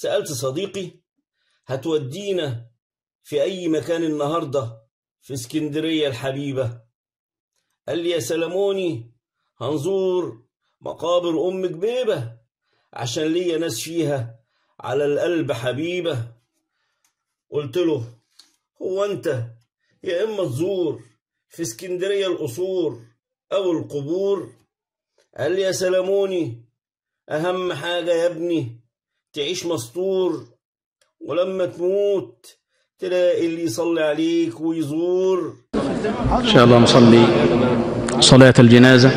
سألت صديقي هتودينا في أي مكان النهاردة في اسكندرية الحبيبة؟ قال لي يا سلموني هنزور مقابر أم جبيبة عشان ليا ناس فيها على القلب حبيبة. قلت له هو أنت؟ يا إما تزور في اسكندرية القصور أو القبور؟ قال لي يا سلموني أهم حاجة يا ابني تعيش مستور ولما تموت تلاقي اللي يصلي عليك ويزور. إن شاء الله نصلي صلاة الجنازة.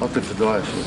حط في الدعاء يا شيخ.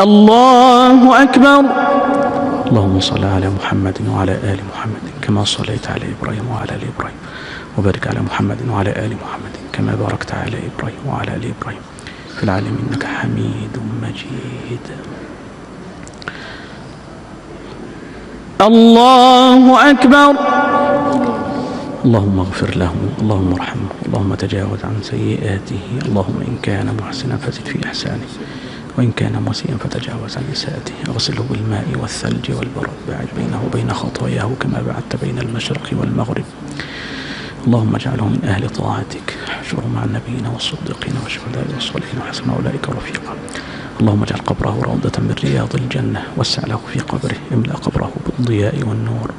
الله أكبر. اللهم صل على محمد وعلى آل محمد كما صليت على إبراهيم وعلى آل إبراهيم. وبارك على محمد وعلى آل محمد كما باركت على إبراهيم وعلى آل إبراهيم. في العالمين إنك حميد مجيد. الله أكبر. اللهم اغفر له اللهم ارحمه اللهم تجاوز عن سيئاته اللهم إن كان محسنا فزد في إحسانه. وإن كان مسيئا فتجاوز عن إساءته أغسله بالماء والثلج والبرد. باعد بينه وبين خطاياه كما بعدت بين المشرق والمغرب. اللهم اجعله من أهل طاعتك. احشره مع النبيين والصديقين والشهداء والصالحين. وحسن أولئك رفيقا. اللهم اجعل قبره روضة من رياض الجنة. وسع له في قبره. املأ قبره بالضياء والنور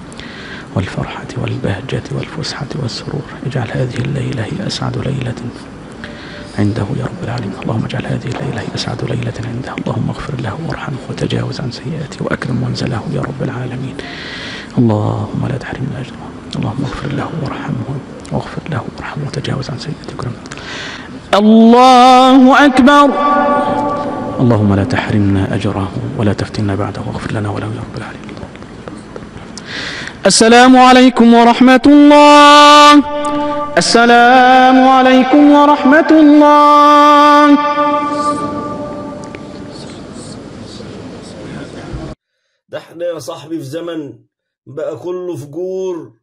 والفرحة والبهجة والفسحة والسرور. اجعل هذه الليلة هي أسعد ليلة. عنده يا رب العالمين. اللهم اجعل هذه الليلة أسعد ليلة عنده. اللهم اغفر له وارحمه وتجاوز عن سيئاته وأكرم منزله يا رب العالمين. اللهم لا تحرمنا أجره اللهم اغفر له وارحمه واغفر له وارحمه وتجاوز عن سيئاته. وكرم الله أكبر. اللهم لا تحرمنا أجره ولا تفتنا بعده. واغفر لنا وله يا رب العالمين. السلام عليكم ورحمة الله. السلام عليكم ورحمة الله. ده إحنا يا صاحبي في زمن بقى كله فجور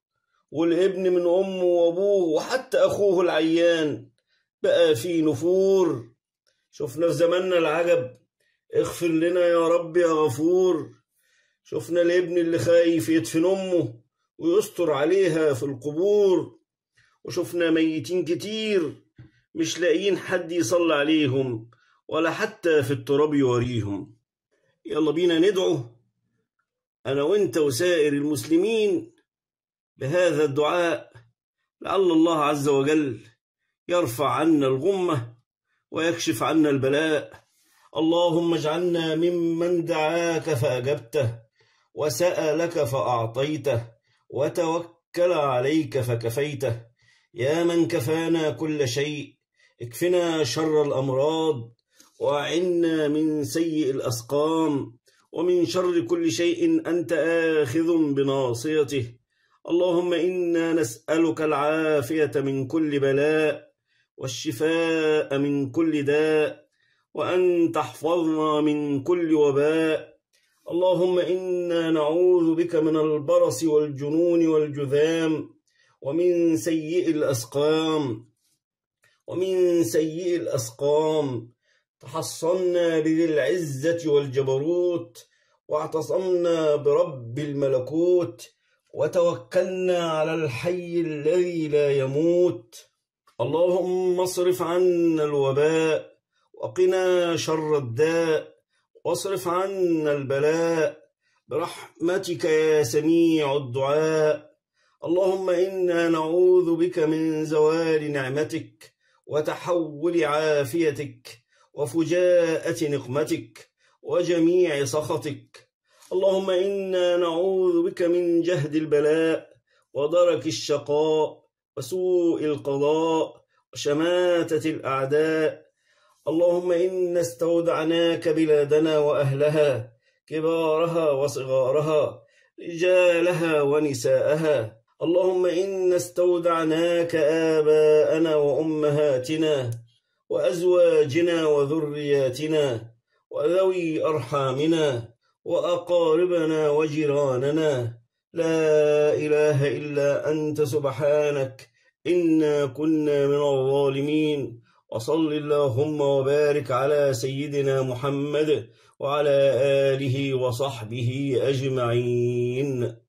والابن من أمه وأبوه وحتى أخوه العيان بقى فيه نفور. شفنا في زماننا العجب اغفر لنا يا رب يا غفور. شفنا الابن اللي خايف يدفن أمه ويستر عليها في القبور. وشفنا ميتين كتير مش لاقيين حد يصلي عليهم ولا حتى في التراب يوريهم. يلا بينا ندعو أنا وإنت وسائر المسلمين بهذا الدعاء لعل الله عز وجل يرفع عنا الغمة ويكشف عنا البلاء. اللهم اجعلنا ممن دعاك فأجبته وسألك فأعطيته وتوكل عليك فكفيته. يا من كفانا كل شيء اكفنا شر الأمراض وأعنا من سيء الأسقام ومن شر كل شيء أنت آخذ بناصيته. اللهم إنا نسألك العافية من كل بلاء والشفاء من كل داء وأن تحفظنا من كل وباء. اللهم إنا نعوذ بك من البرص والجنون والجذام ومن سيء الأسقام ومن سيء الأسقام. تحصنا بذي العزة والجبروت واعتصمنا برب الملكوت وتوكلنا على الحي الذي لا يموت. اللهم اصرف عنا الوباء وقنا شر الداء. واصرف عنا البلاء. برحمتك يا سميع الدعاء. اللهم إنا نعوذ بك من زوال نعمتك وتحول عافيتك وفجاءة نقمتك وجميع سخطك. اللهم إنا نعوذ بك من جهد البلاء ودرك الشقاء وسوء القضاء وشماتة الأعداء. اللهم إنا استودعناك بلادنا وأهلها كبارها وصغارها رجالها ونساءها. اللهم إنا استودعناك آباءنا وأمهاتنا وأزواجنا وذرياتنا وذوي أرحامنا وأقاربنا وجيراننا. لا إله إلا أنت سبحانك. إنا كنا من الظالمين. وصل اللهم وبارك على سيدنا محمد وعلى آله وصحبه أجمعين.